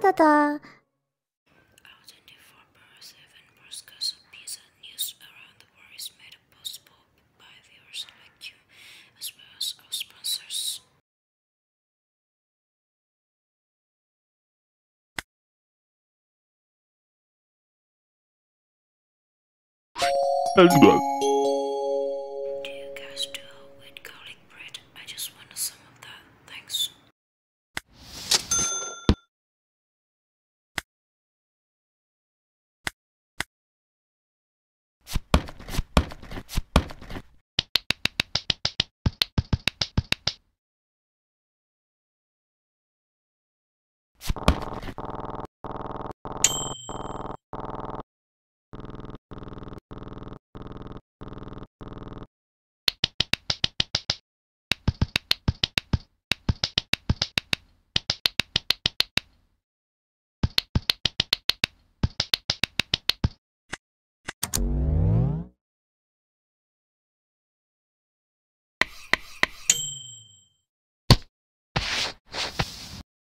da. Seven broadcasts of news around the world is made possible by viewers like you, as well as our sponsors. And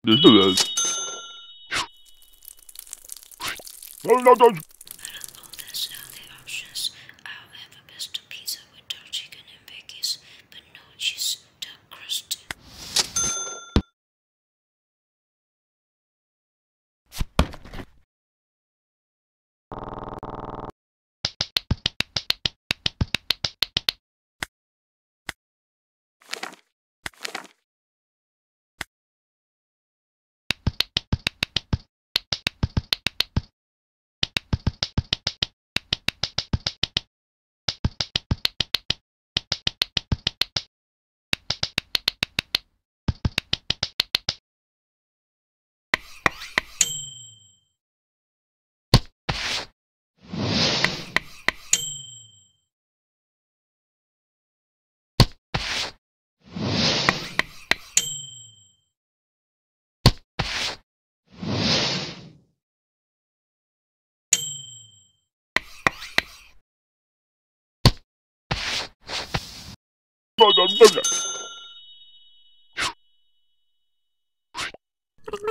this is don't. All these healthy options. I'll have a best pizza with dark chicken and veggies, but no cheese, dark crust. No, no, no, no. There's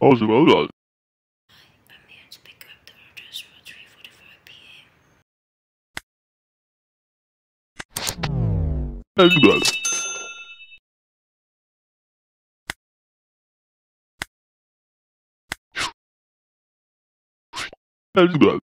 Oh, so well done. I'm here to pick up the orders for 3:45 p.m. And then.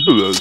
Hello.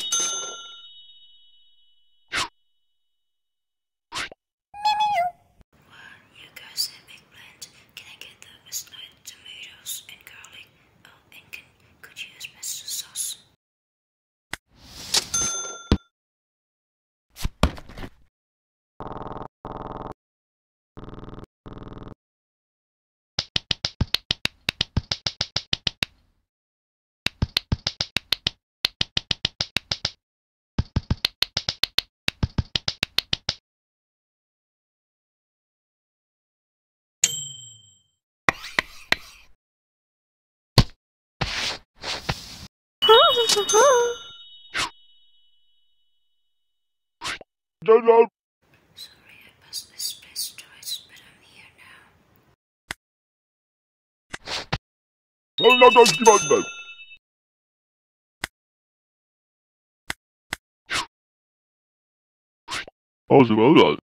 Sorry, I passed this place twice, but I'm here now. On. How's about that? Can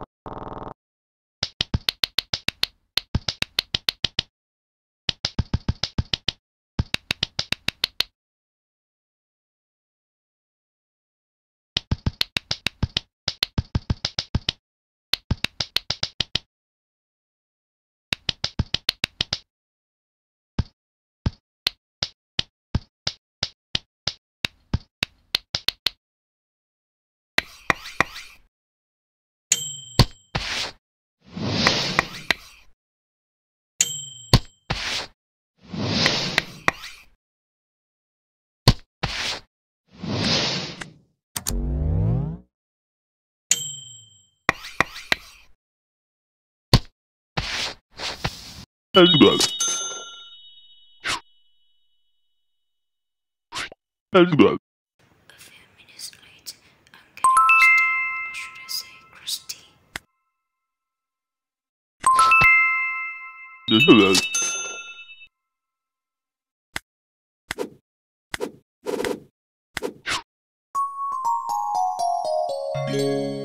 Out. Turn. A few minutes late, I'm getting rusty, or should I say crusty? Out. Thank